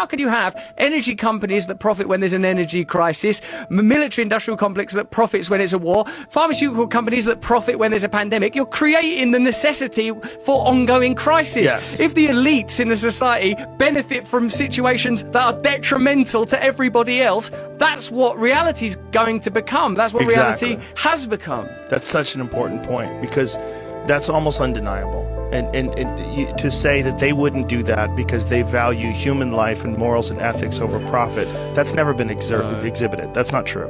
How can you have energy companies that profit when there's an energy crisis, military industrial complex that profits when it's a war, pharmaceutical companies that profit when there's a pandemic? You're creating the necessity for ongoing crisis. Yes. If the elites in a society benefit from situations that are detrimental to everybody else, that's what reality's going to become. That's what Exactly. reality has become. That's such an important point because that's almost undeniable. And, and, and to say that they wouldn't do that because they value human life and morals and ethics over profit, that's never been exer- exhibited. That's not true.